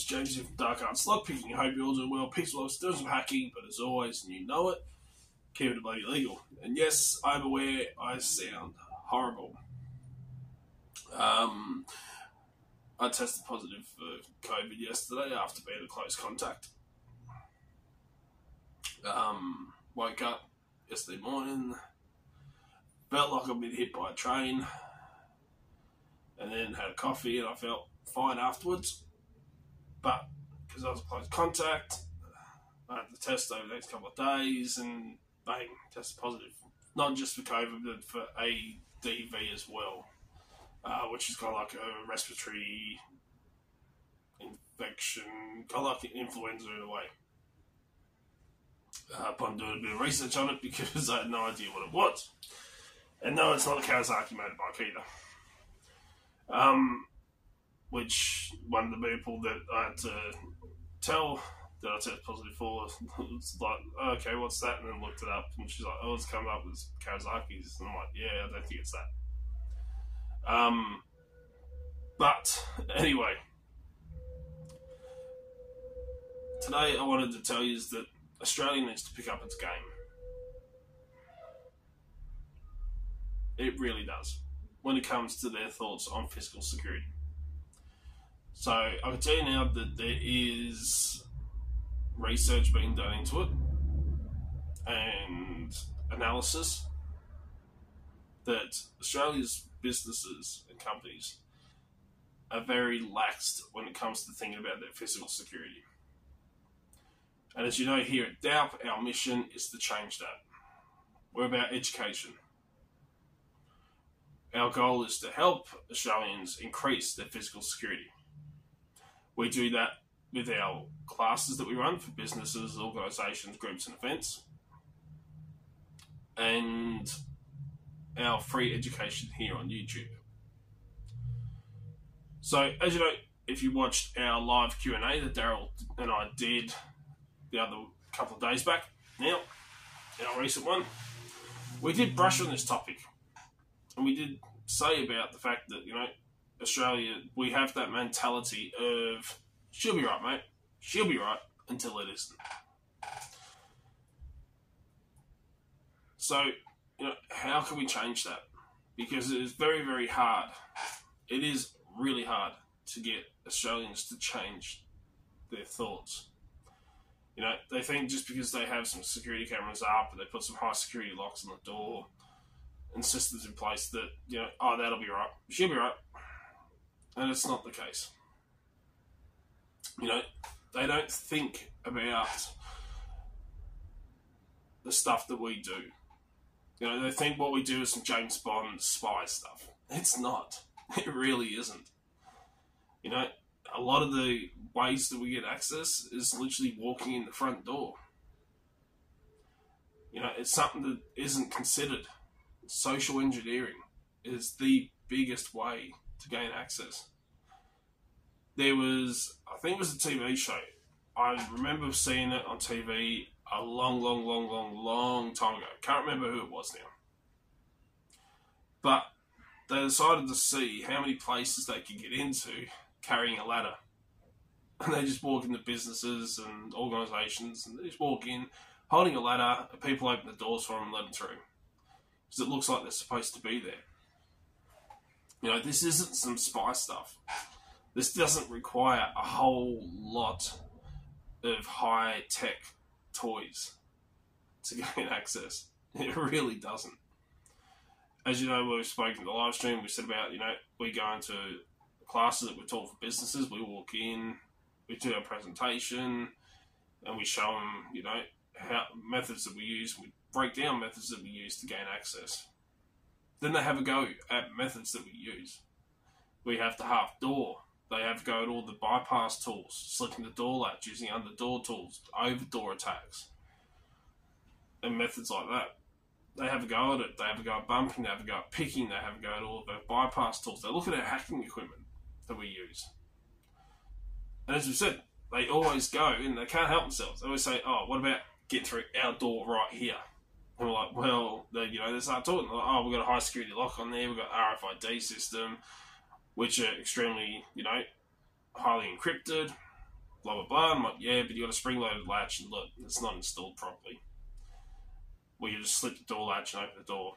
it's James here from Dark Arts Lock Picking. Hope you're all doing well. Pixel Love's still some hacking, but as always, and you know it, keep it bloody legal. And yes, I'm aware I sound horrible. Um, I tested positive for COVID yesterday after being a close contact. Um, woke up yesterday morning, felt like I'd been hit by a train, and then had a coffee, and I felt fine afterwards. But because I was close contact, I had the test over the next couple of days, and bang, tested positive. Not just for COVID, but for ADV as well, uh, which is kind of like a respiratory infection, kind of like influenza in a way. Uh, upon doing a bit of research on it because I had no idea what it was. And no, it's not a Kawasaki motorbike either. Um, which one of the people that I had to tell that I tested positive for was like, okay, what's that? And then looked it up, and she's like, oh, it's come up with Kawasaki's. And I'm like, yeah, I don't think it's that. Um, but anyway, today I wanted to tell you is that Australia needs to pick up its game. It really does when it comes to their thoughts on physical security. So I can tell you now that there is research being done into it and analysis that Australia's businesses and companies are very laxed when it comes to thinking about their physical security. And as you know, here at DALP, our mission is to change that. We're about education. Our goal is to help Australians increase their physical security. We do that with our classes that we run for businesses, organisations, groups, and events, and our free education here on YouTube. So, as you know, if you watched our live Q and A that Darryl and I did the other couple of days back, now in our recent one, we did brush on this topic, and we did say about the fact that you know Australia, we have that mentality of she'll be right, mate. She'll be right until it isn't. So, you know, how can we change that? Because it is very, very hard. It is really hard to get Australians to change their thoughts. You know, they think just because they have some security cameras up and they put some high security locks on the door and systems in place that, you know, oh, that'll be right. She'll be right. And it's not the case. You know, they don't think about the stuff that we do. You know, they think what we do is some James Bond spy stuff. It's not. It really isn't. You know, a lot of the ways that we get access is literally walking in the front door. You know, it's something that isn't considered. Social engineering is the biggest way to gain access. There was, I think it was a TV show. I remember seeing it on TV a long, long, long, long, long time ago. Can't remember who it was now. But they decided to see how many places they could get into carrying a ladder. And they just walk into businesses and organisations and they just walk in holding a ladder, people open the doors for them and let them through. Because it looks like they're supposed to be there. You know, this isn't some spy stuff. This doesn't require a whole lot of high tech toys to gain access. It really doesn't. As you know, we've spoken in the live stream, we said about, you know, we go into classes that we're taught for businesses, we walk in, we do our presentation, and we show them, you know, how methods that we use, we break down methods that we use to gain access. Then they have a go at methods that we use. We have the half door. They have go at all the bypass tools, slicking the door latch, using under door tools, over door attacks, and methods like that. They have a go at it. They have a go at bumping. They have a go at picking. They have a go at all of the bypass tools. They look at our hacking equipment that we use. And as we said, they always go and they can't help themselves. They always say, "Oh, what about getting through our door right here?" And we're like, "Well, they, you know, they start talking. Like, oh, we've got a high security lock on there. We've got RFID system, which are extremely, you know, highly encrypted. blah blah blah. I'm like, yeah, but you got a spring loaded latch, and look, it's not installed properly. Well, you just slip the door latch and open the door.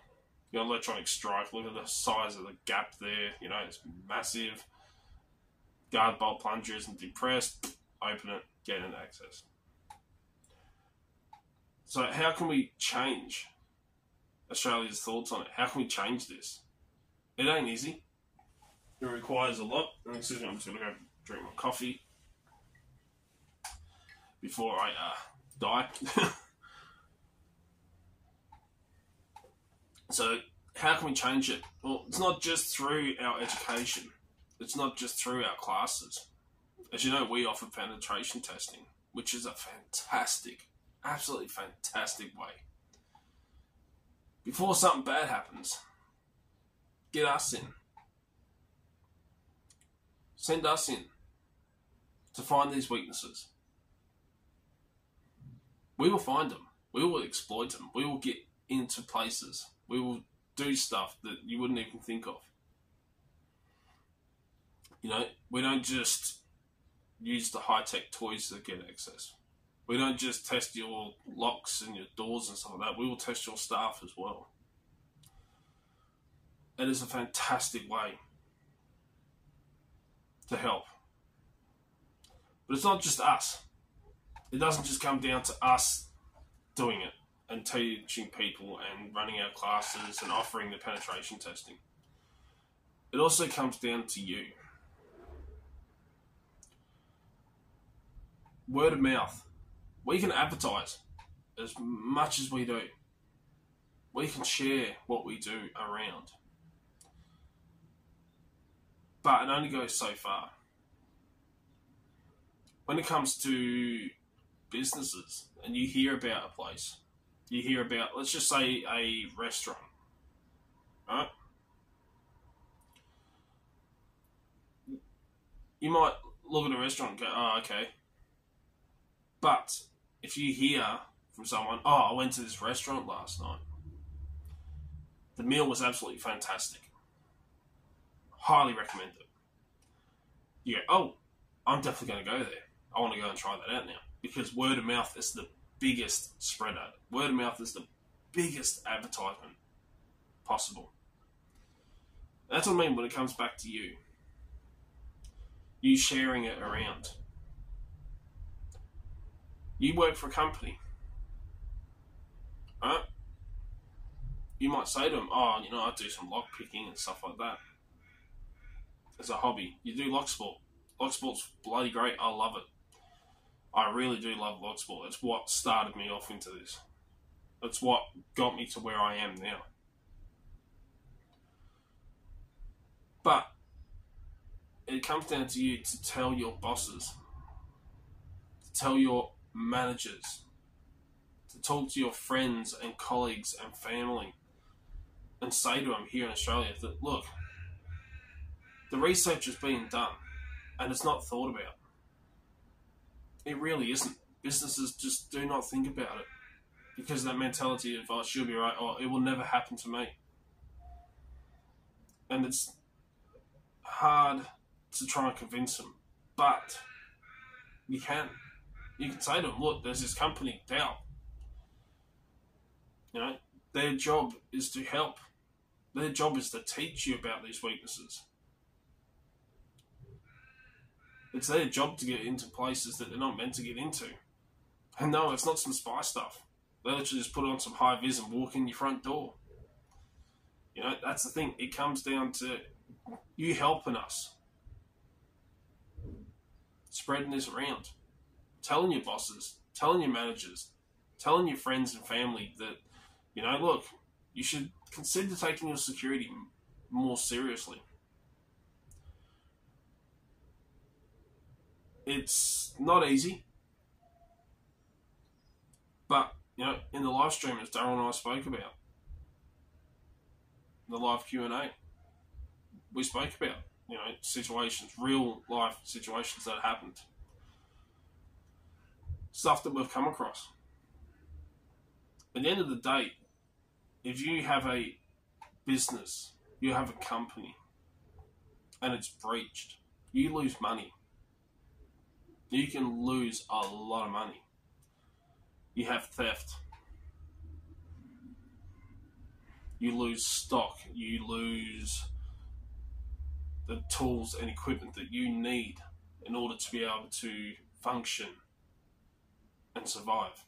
You got electronic strike. Look at the size of the gap there. You know, it's massive. Guard bolt plunger isn't depressed. Open it, get in access. So, how can we change Australia's thoughts on it? How can we change this? It ain't easy. It requires a lot. Excuse me, I'm just to go drink my coffee before I uh, die. so, how can we change it? Well, it's not just through our education, it's not just through our classes. As you know, we offer penetration testing, which is a fantastic, absolutely fantastic way. Before something bad happens, get us in. Send us in to find these weaknesses. We will find them. We will exploit them. We will get into places. We will do stuff that you wouldn't even think of. You know, we don't just use the high tech toys to get access. We don't just test your locks and your doors and stuff like that. We will test your staff as well. It is a fantastic way to help. But it's not just us. It doesn't just come down to us doing it and teaching people and running our classes and offering the penetration testing. It also comes down to you. Word of mouth. We can advertise as much as we do. We can share what we do around. But it only goes so far. When it comes to businesses and you hear about a place, you hear about, let's just say, a restaurant, right? You might look at a restaurant and go, oh, okay. But if you hear from someone, oh, I went to this restaurant last night, the meal was absolutely fantastic. Highly recommend it. You go, oh, I'm definitely going to go there. I want to go and try that out now because word of mouth is the biggest spreader. Word of mouth is the biggest advertisement possible. That's what I mean when it comes back to you. You sharing it around. You work for a company. Right? You might say to them, oh, you know, I do some lock picking and stuff like that. As a hobby. You do lock sport. Lock sport's bloody great. I love it. I really do love lock sport. It's what started me off into this. It's what got me to where I am now. But it comes down to you to tell your bosses, to tell your managers, to talk to your friends and colleagues and family, and say to them here in Australia that look, the research is being done and it's not thought about. It really isn't. Businesses just do not think about it because that mentality of, oh, she'll be right, or it will never happen to me. And it's hard to try and convince them, but you can. You can say to them, look, there's this company, DALP. You know, their job is to help. Their job is to teach you about these weaknesses. It's their job to get into places that they're not meant to get into. And no, it's not some spy stuff. They literally just put on some high vis and walk in your front door. You know, that's the thing. It comes down to you helping us. Spreading this around. Telling your bosses, telling your managers, telling your friends and family that, you know, look, you should consider taking your security more seriously. It's not easy. But, you know, in the live stream, as Darryl and I spoke about, the live Q&A, we spoke about, you know, situations, real life situations that happened. Stuff that we've come across. At the end of the day, if you have a business, you have a company, and it's breached, you lose money you can lose a lot of money. You have theft. You lose stock. You lose the tools and equipment that you need in order to be able to function and survive.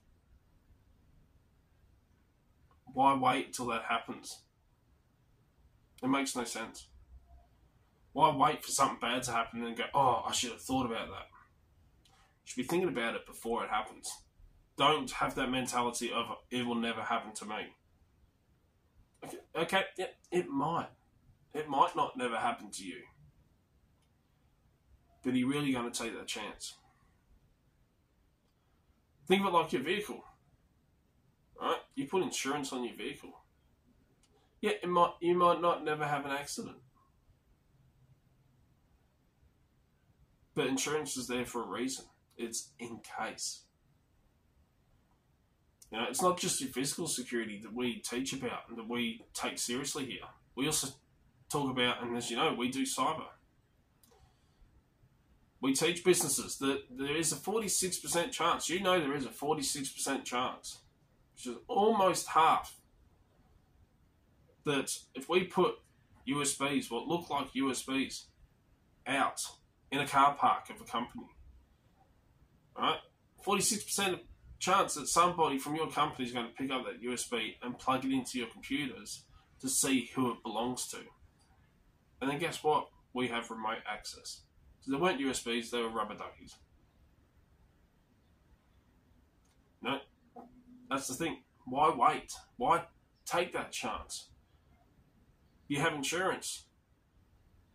Why wait till that happens? It makes no sense. Why wait for something bad to happen and go, oh, I should have thought about that? Should be thinking about it before it happens. Don't have that mentality of it will never happen to me. Okay, okay yeah, it might. It might not never happen to you. But are you really going to take that chance? Think of it like your vehicle. Right? You put insurance on your vehicle. Yeah, it might you might not never have an accident. But insurance is there for a reason. It's in case. You know, it's not just your physical security that we teach about and that we take seriously here. We also talk about, and as you know, we do cyber. We teach businesses that there is a 46% chance, you know, there is a 46% chance, which is almost half, that if we put USBs, what look like USBs, out in a car park of a company, right? 46% chance that somebody from your company is going to pick up that USB and plug it into your computers to see who it belongs to. And then guess what? We have remote access. So they weren't USBs, they were rubber duckies. No, that's the thing. Why wait? Why take that chance? You have insurance.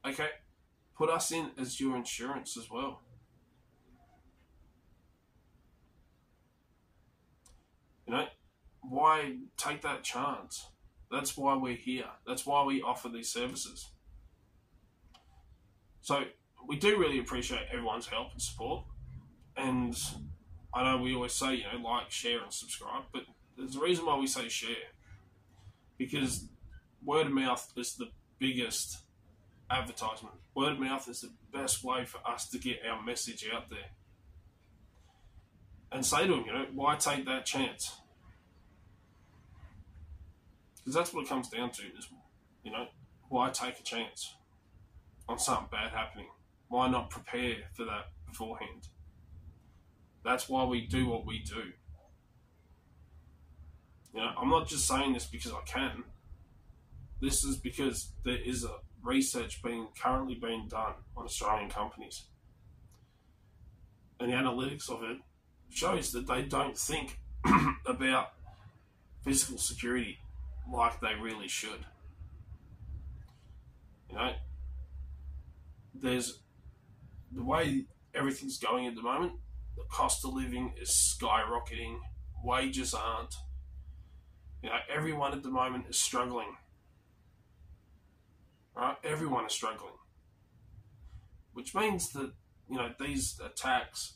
Okay, put us in as your insurance as well. You know, why take that chance? That's why we're here. That's why we offer these services. So we do really appreciate everyone's help and support. And I know we always say, you know, like, share, and subscribe, but there's a reason why we say share. Because word of mouth is the biggest advertisement. Word of mouth is the best way for us to get our message out there and say to him, you know, why take that chance? Because that's what it comes down to is, you know, why take a chance on something bad happening? Why not prepare for that beforehand? That's why we do what we do. You know, I'm not just saying this because I can. This is because there is a research being currently being done on Australian companies. And the analytics of it shows that they don't think about physical security like they really should. You know, there's the way everything's going at the moment, the cost of living is skyrocketing, wages aren't. You know, everyone at the moment is struggling. Right? Everyone is struggling. Which means that, you know, these attacks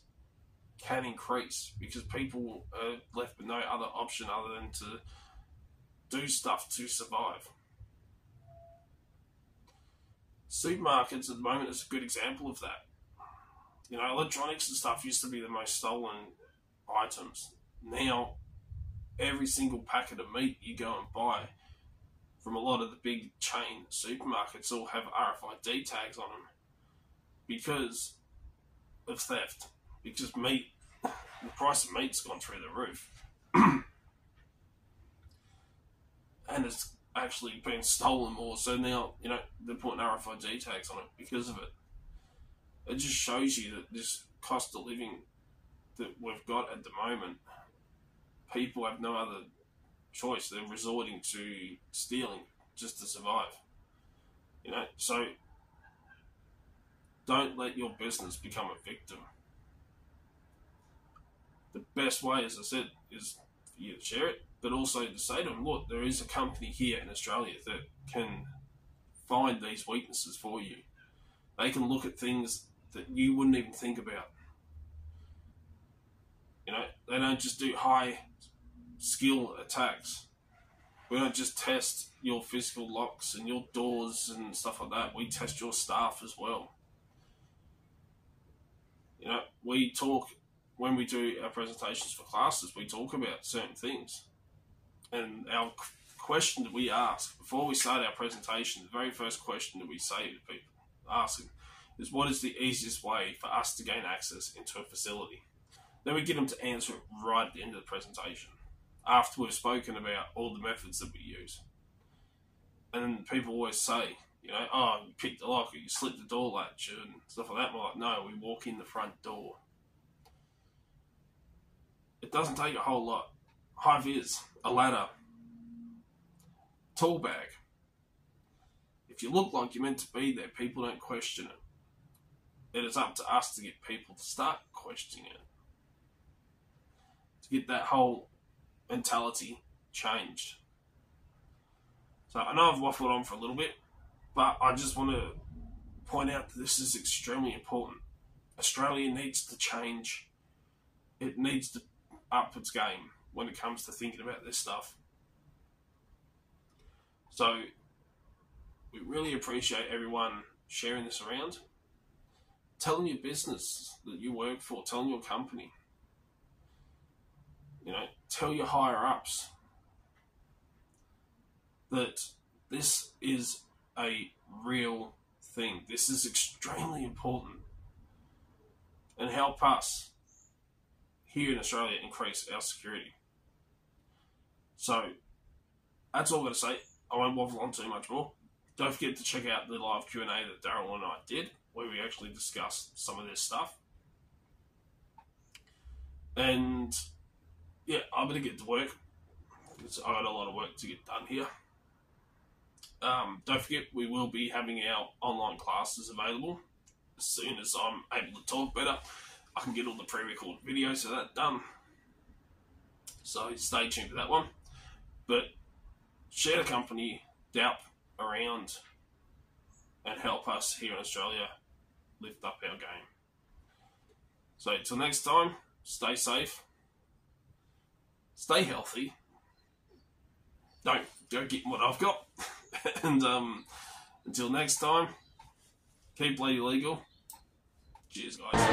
can increase because people are left with no other option other than to do stuff to survive. Supermarkets at the moment is a good example of that. You know, electronics and stuff used to be the most stolen items. Now, every single packet of meat you go and buy from a lot of the big chain supermarkets all have RFID tags on them because of theft. Because meat, the price of meat's gone through the roof. and it's actually been stolen more. So now, you know, they're putting RFID tags on it because of it. It just shows you that this cost of living that we've got at the moment, people have no other choice. They're resorting to stealing just to survive. You know, so don't let your business become a victim. The best way, as I said, is for you to share it, but also to say to them, look, there is a company here in Australia that can find these weaknesses for you. They can look at things that you wouldn't even think about. You know, they don't just do high skill attacks. We don't just test your physical locks and your doors and stuff like that. We test your staff as well. You know, we talk when we do our presentations for classes. We talk about certain things, and our question that we ask before we start our presentation, the very first question that we say to people, ask them, is what is the easiest way for us to gain access into a facility? Then we get them to answer it right at the end of the presentation, after we've spoken about all the methods that we use. And people always say, you know, oh, you pick the lock, or you slip the door latch, and stuff like that. We're like, no, we walk in the front door. It doesn't take a whole lot. High vis, a ladder, tool bag. If you look like you're meant to be there, people don't question it. It is up to us to get people to start questioning it. To get that whole mentality changed. So I know I've waffled on for a little bit, but I just want to point out that this is extremely important. Australia needs to change. It needs to up its game when it comes to thinking about this stuff. So we really appreciate everyone sharing this around, telling your business that you work for, telling your company. You know, tell your higher ups that this is a real thing. This is extremely important. And help us here in Australia increase our security. So that's all I'm going to say. I won't waffle on too much more. Don't forget to check out the live Q&A that Darryl and I did, where we actually discussed some of this stuff. And yeah, I'm going to get to work. I got a lot of work to get done here. Um, don't forget, we will be having our online classes available as soon as I'm able to talk better. I can get all the pre-recorded videos of that done. So stay tuned for that one. But share the company, DALP around, and help us here in Australia lift up our game. So until next time, stay safe, stay healthy. Don't go get what I've got. and um, until next time, keep legal. Cheers, guys.